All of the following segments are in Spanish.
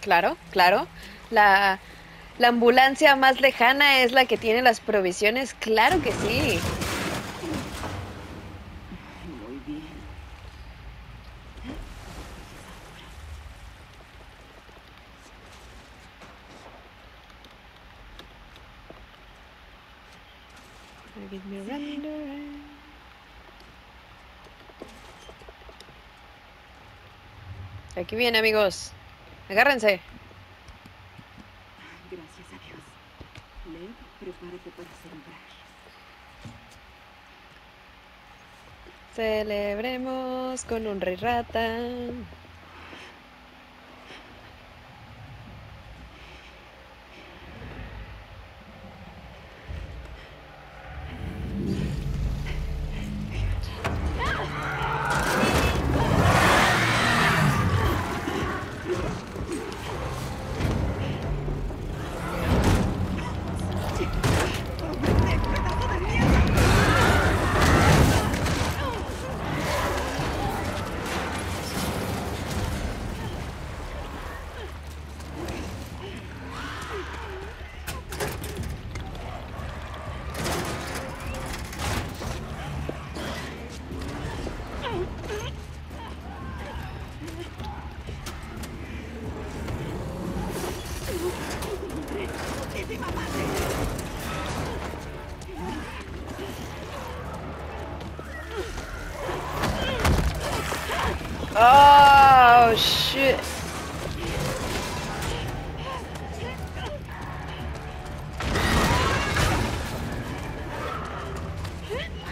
Claro, claro. La, la ambulancia más lejana es la que tiene las provisiones. Claro que sí. Muy bien. Aquí viene, amigos. Agárrense. Gracias a Dios. Leo, prepárate para sembrar. Celebremos con un rey rata. Oh, shit.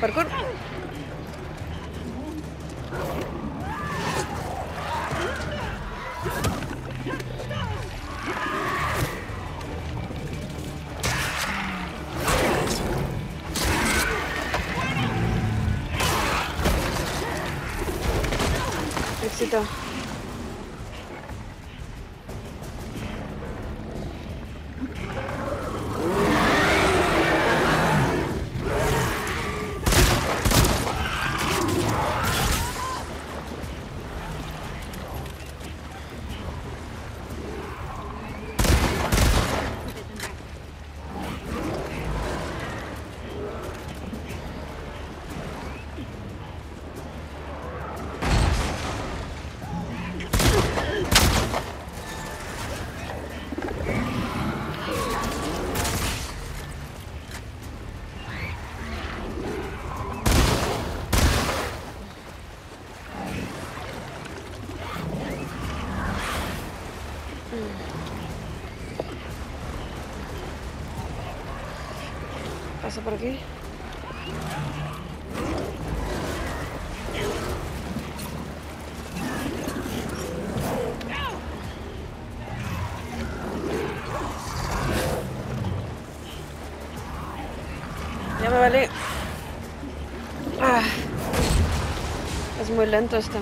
Parkour. 知道 Paso por aquí. Ya me vale. Ah, es muy lento esto.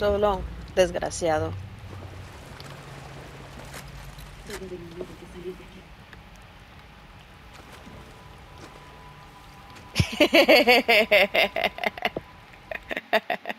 Solo desgraciado.